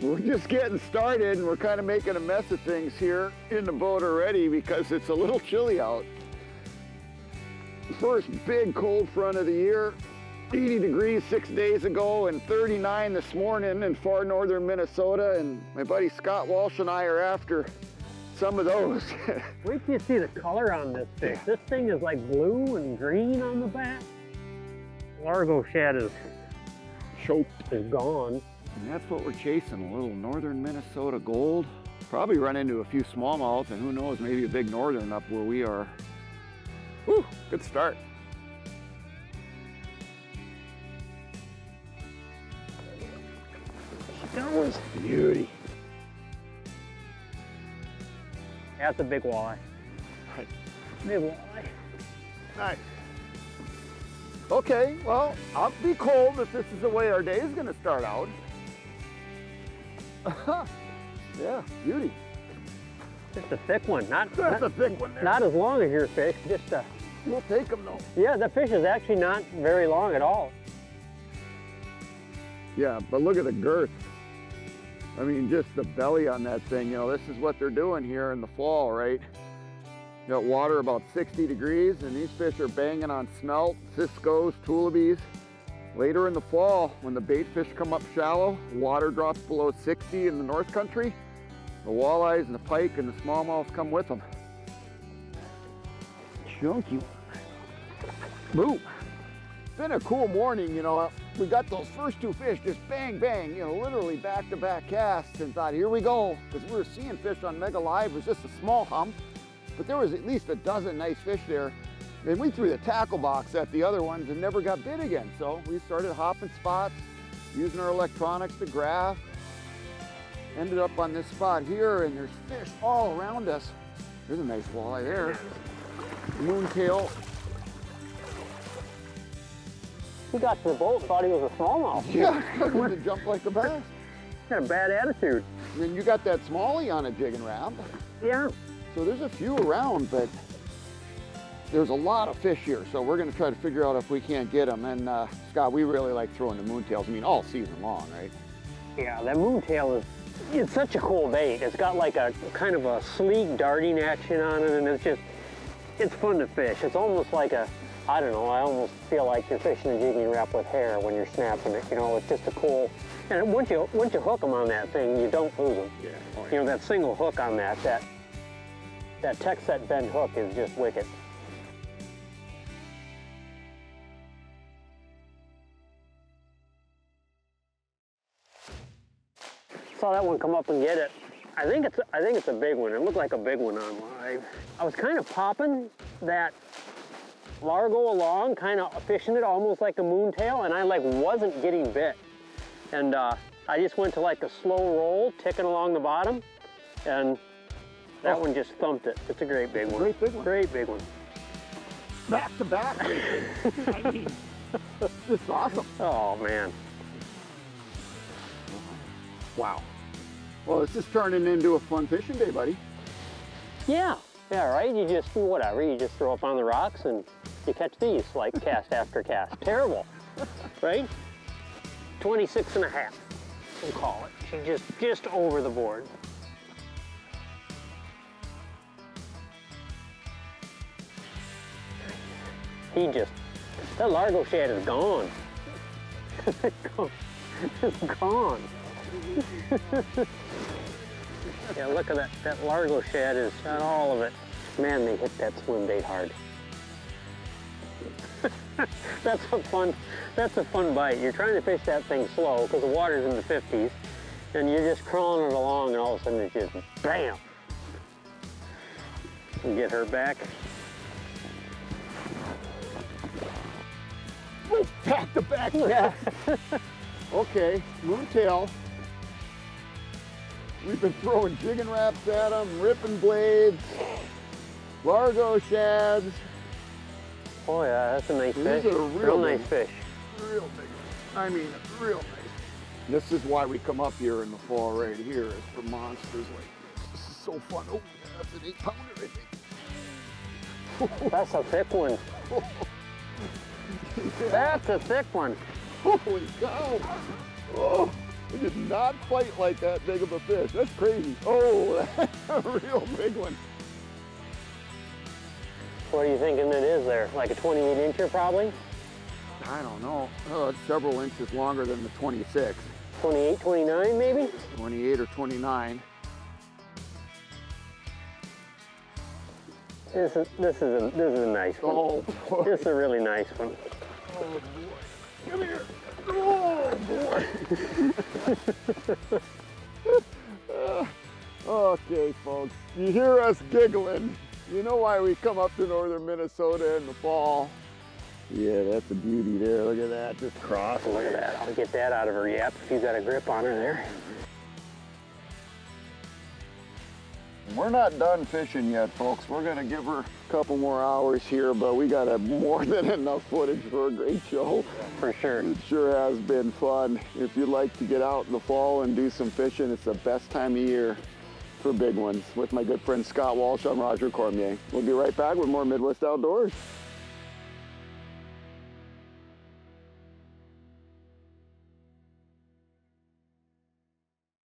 We're just getting started and we're kind of making a mess of things here in the boat already because it's a little chilly out. First big cold front of the year. 80 degrees six days ago and 39 this morning in far northern Minnesota. And my buddy Scott Walsh and I are after some of those. Wait till you see the color on this fish. This thing is like blue and green on the back. Largo shad is Choked. is gone. And that's what we're chasing, a little northern Minnesota gold. Probably run into a few smallmouth and who knows, maybe a big northern up where we are. Whew, good start. That was Beauty. that's a big walleye. Right. Big walleye. Nice. Okay, well, I'll be cold if this is the way our day is gonna start out. yeah, beauty. Just a thick one. Not That's not, a thick one there. not as long as your fish. Just a We'll take them though. yeah. The fish is actually not very long at all. Yeah, but look at the girth. I mean, just the belly on that thing, you know, this is what they're doing here in the fall, right? You got water about 60 degrees and these fish are banging on smelt, ciscos, tullibees. Later in the fall, when the bait fish come up shallow, water drops below 60 in the North Country, the walleyes and the pike and the smallmouths come with them. Chunky. Boom. Been a cool morning, you know. We got those first two fish just bang, bang, you know, literally back to back casts and thought, here we go. Because we were seeing fish on Mega Live. It was just a small hump, but there was at least a dozen nice fish there. And we threw the tackle box at the other ones and never got bit again. So we started hopping spots, using our electronics to graph. Ended up on this spot here and there's fish all around us. There's a nice walleye there. Moontail. He got to the boat, thought he was a smallmouth. Yeah, going to jump like a bass. Got a bad attitude. And then you got that smallie on a jigging Rap. Yeah. So there's a few around, but there's a lot of fish here. So we're gonna try to figure out if we can't get them. And uh, Scott, we really like throwing the moontails. I mean, all season long, right? Yeah, that moontail is it's such a cool bait. It's got like a kind of a sleek darting action on it and it's just it's fun to fish. It's almost like a I don't know, I almost feel like you're fishing a jigging Rap with hair when you're snapping it. You know, it's just a cool and once you once you hook them on that thing, you don't lose them. Yeah. Oh, You know, that single hook on that, that that tech set bend hook is just wicked. Saw that one come up and get it. I think it's I think it's a big one. It looked like a big one on live. I was kind of popping that Largo along, kind of fishing it almost like a moontail, and I like wasn't getting bit. And uh, I just went to like a slow roll, ticking along the bottom, and that Oh. one just thumped it. It's a great big one. great big one. Great big one. Back to back. I mean, this is awesome. Oh man. Wow. Well, this is turning into a fun fishing day, buddy. Yeah. Yeah, right? You just do whatever. You just throw up on the rocks and you catch these like cast after cast. Terrible. Right? 26 and a half, we'll call it. She just, just over the board. He just, that Largo shad is gone. it's gone. it's gone. Yeah, look at that. That Largo shad is got all of it. Man, they hit that swim bait hard. that's a fun, that's a fun bite. You're trying to fish that thing slow because the water's in the 50s, and you're just crawling it along, and all of a sudden it's just bam. And get her back. Oh, back to back. Yeah. Okay, moontail. We've been throwing jigging Raps at them, ripping blades, Largo shads. Oh yeah, that's a nice These fish. are real nice fish. Real big. I mean, real nice. This is why we come up here in the fall right here is for monsters like this. This is so fun. Oh, that's an eight pounder, I think. That's a thick one. That's a thick one. Holy cow. Oh, It did not fight like that big of a fish. That's crazy. Oh, that's a real big one. What are you thinking it is there? Like a 28 incher probably? I don't know. Oh, it's several inches longer than the 26. 28, 29 maybe? 28 or 29. This is this is a this is a nice one. Oh, boy. This is a really nice one. Oh, boy. Come here. Oh. okay, folks. You hear us giggling. You know why we come up to northern Minnesota in the fall. Yeah, that's a beauty there. Look at that, just cross. Look at that. I'll get that out of her yep she's got a grip on her there. We're not done fishing yet, folks. We're gonna give her a couple more hours here, but we got a more than enough footage for a great show. For sure. It sure has been fun. If you'd like to get out in the fall and do some fishing, it's the best time of year for big ones. With my good friend Scott Walsh, I'm Roger Cormier. We'll be right back with more Midwest Outdoors.